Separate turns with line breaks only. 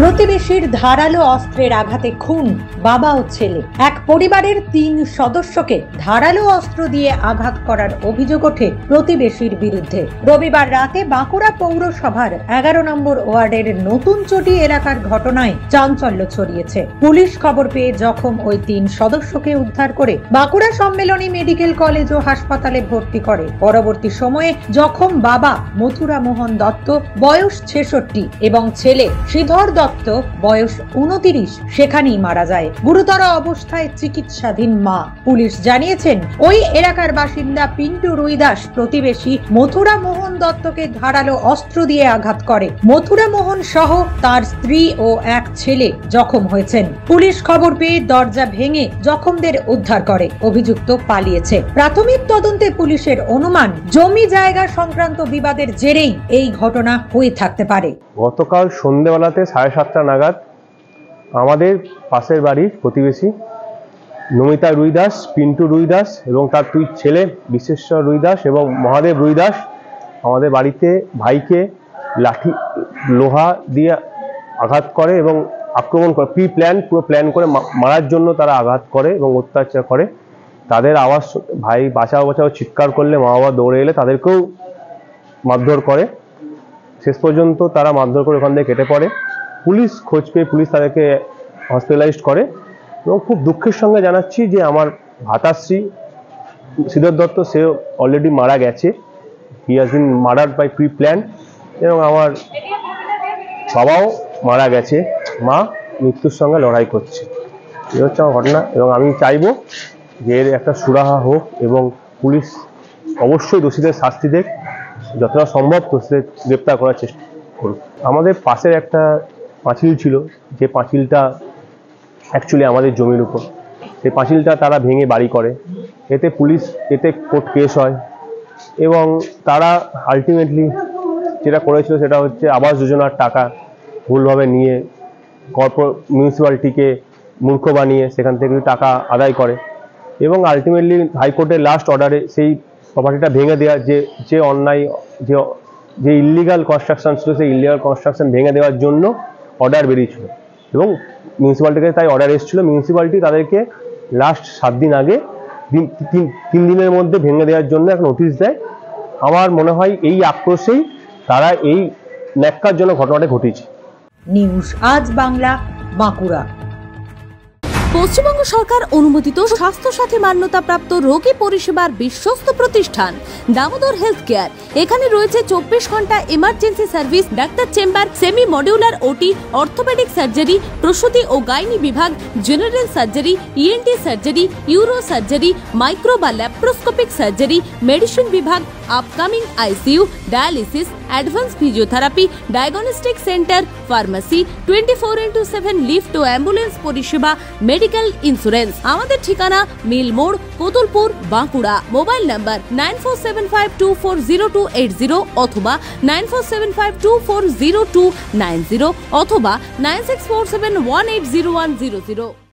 প্রতিবেশীর ধারালো অস্ত্রের আঘাতে খুন বাবা ও ছেলে। এক পরিবারের তিন সদস্যকে ধারালো অস্ত্র দিয়ে আঘাত করার অভিযোগ ওঠে প্রতিবেশীর বিরুদ্ধে। রবিবার রাতে বাঁকুড়া পৌরসভার এগারো নম্বর ওয়ার্ডের নতুন চটি এলাকার ঘটনায় চাঞ্চল্য ছড়িয়েছে। পুলিশ খবর পেয়ে জখম ওই তিন সদস্যকে উদ্ধার করে বাঁকুড়া সম্মেলনী মেডিকেল কলেজ ও হাসপাতালে ভর্তি করে। পরবর্তী সময়ে জখম বাবা মথুরা মোহন দত্ত, বয়স ছেষট্টি, এবং ছেলে শ্রীধর দত্ত বয়স উনতিরিশ সেখানেই মারা যায়। গুরুতর অবস্থায় চিকিৎসাধীন মা। পুলিশ জানিয়েছেন, ওই এলাকার বাসিন্দা পিন্টু রুইদাস প্রতিবেশী মথুরা মোহন দত্তকে ধারালো অস্ত্র দিয়ে আঘাত করে। মথুরা মোহন সহ তার স্ত্রী ও এক ছেলে জখম হয়েছেন। পুলিশ খবর পেয়ে দরজা ভেঙে জখমদের উদ্ধার করে, অভিযুক্ত পালিয়েছে। প্রাথমিক তদন্তে পুলিশের অনুমান, জমি জায়গা সংক্রান্ত বিবাদের জেরেই এই ঘটনা হয়ে থাকতে পারে।
গতকাল সন্ধেবেলাতে সাড়ে সাতটা নাগাদ আমাদের পাশের বাড়ির প্রতিবেশী নমিতা রুইদাস, পিন্টু রুইদাস এবং তার দুই ছেলে বিশ্বেশ্বর রুইদাস এবং মহাদেব রুইদাস আমাদের বাড়িতে ভাইকে লাঠি, লোহা দিয়ে আঘাত করে এবং আক্রমণ করে, প্রি প্ল্যান, পুরো প্ল্যান করে মারার জন্য তারা আঘাত করে এবং অত্যাচার করে। তাদের আওয়াজ ভাই বাঁচাও বাঁচাও, চিৎকার করলে মা বাবা দৌড়ে এলে তাদেরকেও মারধর করে। শেষ পর্যন্ত তারা মারধর করে ওখান থেকে কেটে পড়ে। পুলিশ খোঁজ পেয়ে পুলিশ তাদেরকে হসপিটালাইজড করে এবং খুব দুঃখের সঙ্গে জানাচ্ছি যে আমার ভাতাশ্রী শ্রীধর দত্ত, সে অলরেডি মারা গেছে। He has been murder by pre plan এবং আমার বাবাও মারা গেছে। মা মৃত্যুর সঙ্গে লড়াই করছে। এই হচ্ছে আমার ঘটনা এবং আমি চাইব যে এর একটা সুরাহা হোক এবং পুলিশ অবশ্যই দোষীদের শাস্তি দেখ যতটা সম্ভব দোষীদের গ্রেপ্তার করার চেষ্টা করুক। আমাদের পাশের একটা পাঁচিল ছিল, যে পাঁচিলটা অ্যাকচুয়ালি আমাদের জমির উপর। সেই পাঁচিলটা তারা ভেঙে বাড়ি করে। এতে পুলিশ, এতে কোর্ট কেস হয় এবং তারা আলটিমেটলি যেটা করেছিল সেটা হচ্ছে আবাস যোজনার টাকা ভুলভাবে নিয়ে কর্পো মিউনিসিপ্যালিটিকে মূর্খ বানিয়ে সেখান থেকে টাকা আদায় করে এবং আলটিমেটলি হাইকোর্টের লাস্ট অর্ডারে সেই প্রপার্টিটা ভেঙে দেওয়ার যে যে অন্যায়, যে যে ইলিগাল কনস্ট্রাকশন ছিল, সেই ইলিগাল কনস্ট্রাকশন ভেঙে দেওয়ার জন্য অর্ডার বেরিয়েছিল। এবং মিউনিসিপ্যালিটিকে তাই অর্ডার এসেছিল। মিউনিসিপ্যালিটি তাদেরকে লাস্ট সাত দিন আগে তিন দিনের মধ্যে ভেঙে দেওয়ার জন্য এক নোটিশ দেয়। আমার মনে হয় এই আক্রোশেই তারা এই ন্যাক্কার জন্য ঘটনাটা ঘটেছে
নিউজ আজ বাংলা, বাঁকুড়া।
পশ্চিমবঙ্গ সরকার অনুমোদিত স্বাস্থ্যসাথী মান্যতাপ্রাপ্ত রোগী পরিষেবার বিশ্বস্ত প্রতিষ্ঠান, দামোদর হেলথ কেয়ার এখানে রয়েছে চব্বিশ ঘণ্টা emergency service doctor chamber semi modular OT orthopedic surgery প্রসূতি ও গাইনি বিভাগ general surgery ENT surgery uro surgery micro বা ল্যাপ্রোস্কোপিক সার্জারি মেডিসিন বিভাগ upcoming ICU dialysis advance physiotherapy diagnostic centre pharmacy twenty four into seven lift ও ambulance পরিষেবা medical insurance আমাদের ঠিকানা মিল মোড় Kotulpur Bankura mobile number nine four seven five two four zero two eight zero অথবা nine four seven five two four zero two nine zero অথবা nine six four seven one eight zero one zero zero